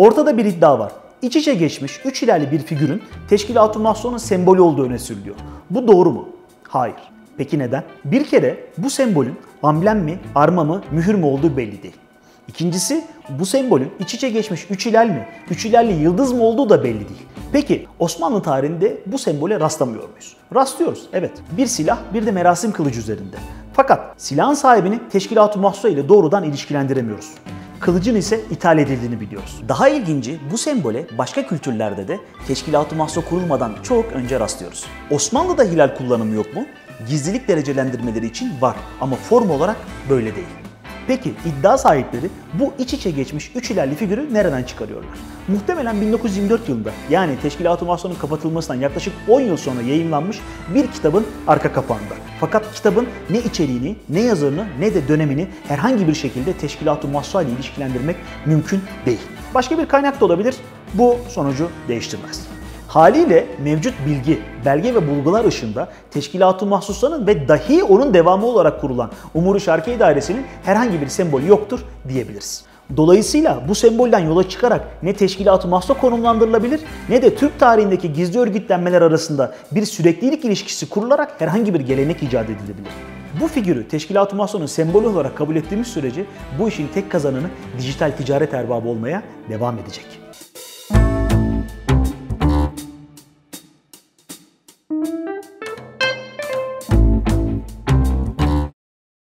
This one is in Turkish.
Ortada bir iddia var. İç içe geçmiş üç ilerli bir figürün teşkilat-ı mahsunun sembolü olduğu öne sürülüyor. Bu doğru mu? Hayır. Peki neden? Bir kere bu sembolün amblem mi, arma mı, mühür mü olduğu belli değil. İkincisi bu sembolün iç içe geçmiş üç hilal mi, üç hilalli yıldız mı olduğu da belli değil. Peki Osmanlı tarihinde bu sembole rastlamıyor muyuz? Rastlıyoruz evet. Bir silah bir de merasim kılıcı üzerinde. Fakat silahın sahibini teşkilat-ı ile doğrudan ilişkilendiremiyoruz. Kılıcın ise ithal edildiğini biliyoruz. Daha ilginci bu sembole başka kültürlerde de teşkilat-ı mahsusa kurulmadan çok önce rastlıyoruz. Osmanlı'da hilal kullanımı yok mu? Gizlilik derecelendirmeleri için var ama form olarak böyle değil. Peki iddia sahipleri bu iç içe geçmiş üç ilerli figürü nereden çıkarıyorlar? Muhtemelen 1924 yılında yani Teşkilat-ı Mahsun'un kapatılmasından yaklaşık 10 yıl sonra yayınlanmış bir kitabın arka kapağında. Fakat kitabın ne içeriğini, ne yazarını, ne de dönemini herhangi bir şekilde Teşkilat-ı Mahsun ile ilişkilendirmek mümkün değil. Başka bir kaynak da olabilir. Bu sonucu değiştirmez. Haliyle mevcut bilgi, belge ve bulgular ışığında Teşkilat-ı Mahsusa'nın ve dahi onun devamı olarak kurulan Umur-u Şarkiye Dairesi'nin herhangi bir sembolü yoktur diyebiliriz. Dolayısıyla bu sembolden yola çıkarak ne Teşkilat-ı Mahsusa konumlandırılabilir ne de Türk tarihindeki gizli örgütlenmeler arasında bir süreklilik ilişkisi kurularak herhangi bir gelenek icat edilebilir. Bu figürü Teşkilat-ı Mahsusa'nın sembolü olarak kabul ettiğimiz sürece bu işin tek kazananı dijital ticaret erbabı olmaya devam edecek.